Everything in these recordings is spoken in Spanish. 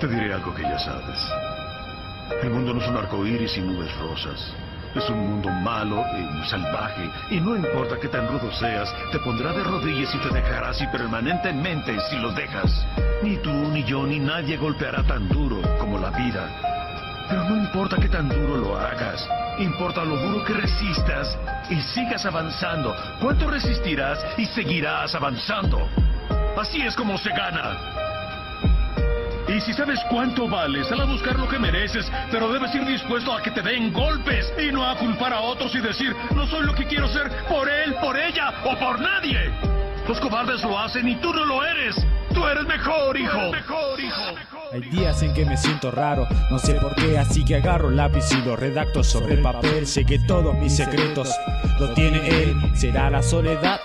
Te diré algo que ya sabes. El mundo no es un arco iris y nubes rosas. Es un mundo malo y salvaje. Y no importa qué tan rudo seas, te pondrá de rodillas y te dejará así permanentemente si lo dejas. Ni tú, ni yo, ni nadie golpeará tan duro como la vida. Pero no importa qué tan duro lo hagas. Importa lo duro que resistas y sigas avanzando. ¿Cuánto resistirás y seguirás avanzando? Así es como se gana. Y si sabes cuánto vales, sal a buscar lo que mereces, pero debes ir dispuesto a que te den golpes y no a culpar a otros y decir, no soy lo que quiero ser por él, por ella o por nadie. Los cobardes lo hacen y tú no lo eres. Tú eres mejor, hijo. mejor, hijo. Hay días en que me siento raro, no sé por qué, así que agarro lápiz y lo redacto sobre papel. Sé que todos mis secretos lo tiene él. ¿Será la soledad?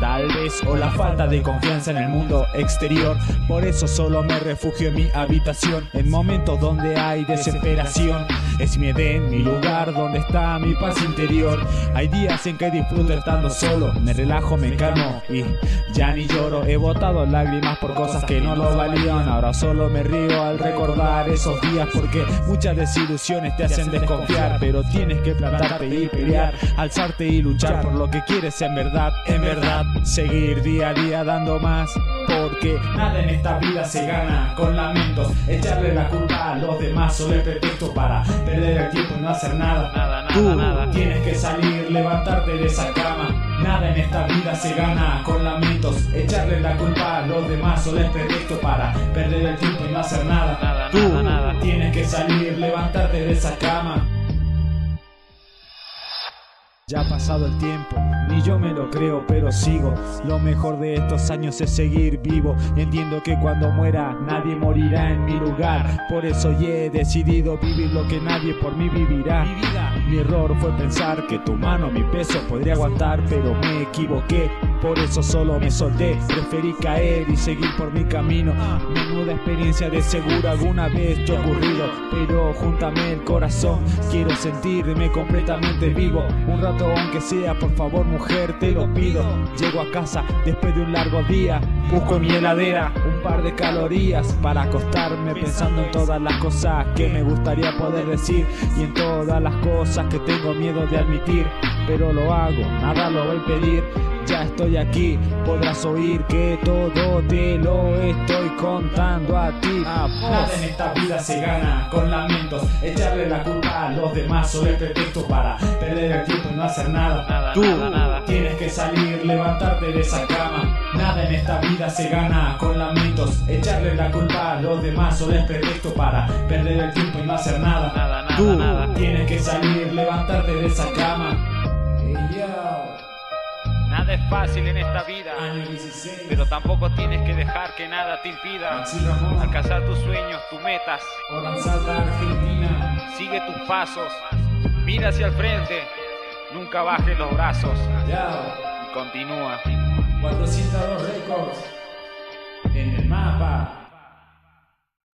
Tal vez, o la falta de confianza en el mundo exterior. Por eso solo me refugio en mi habitación, en momentos donde hay desesperación. Es mi Edén, mi lugar donde está mi paz interior. Hay días en que disfruto estando solo, me relajo, me calmo y ya ni lloro. He botado lágrimas por cosas que no lo valían. Ahora solo me río al recordar esos días porque muchas desilusiones te hacen desconfiar. Pero tienes que plantarte y pelear, alzarte y luchar por lo que quieres en verdad, en verdad. Seguir día a día dando más porque nada en esta vida se gana con lamentos. Echarle la culpa a los demás solo es pretexto para perder el tiempo y no hacer nada. Nada, nada, Tú nada. tienes que salir, levantarte de esa cama. Nada en esta vida se gana con lamentos. Echarle la culpa a los demás solo es pretexto para perder el tiempo y no hacer nada. Nada, Tú nada, nada. tienes que salir, levantarte de esa cama. Ya ha pasado el tiempo, ni yo me lo creo, pero sigo. Lo mejor de estos años es seguir vivo. Entiendo que cuando muera nadie morirá en mi lugar. Por eso he decidido vivir lo que nadie por mí vivirá. Mi error fue pensar que tu mano mi peso podría aguantar, pero me equivoqué. Por eso solo me solté, preferí caer y seguir por mi camino. Menuda experiencia de seguro alguna vez yo ocurrido, pero júntame el corazón, quiero sentirme completamente vivo. Un rato aunque sea, por favor mujer, te lo pido. Llego a casa después de un largo día, busco en mi heladera un par de calorías para acostarme pensando en todas las cosas que me gustaría poder decir y en todas las cosas que tengo miedo de admitir. Pero lo hago, nada lo voy a impedir. Ya estoy aquí, podrás oír que todo te lo estoy contando a ti. Nada en esta vida se gana con lamentos. Echarle la culpa a los demás solo es pretexto para perder el tiempo y no hacer nada. Nada, Tú nada, nada. tienes que salir, levantarte de esa cama. Nada en esta vida se gana con lamentos. Echarle la culpa a los demás solo es pretexto para perder el tiempo y no hacer nada. Nada, nada, Tú nada. tienes que salir, levantarte de esa cama. Hey. Nada es fácil en esta vida, Año 16. pero tampoco tienes que dejar que nada te impida alcanzar tus sueños, tus metas. Sigue tus pasos, mira hacia el frente, nunca bajes los brazos y continúa. 402 Records. En el mapa.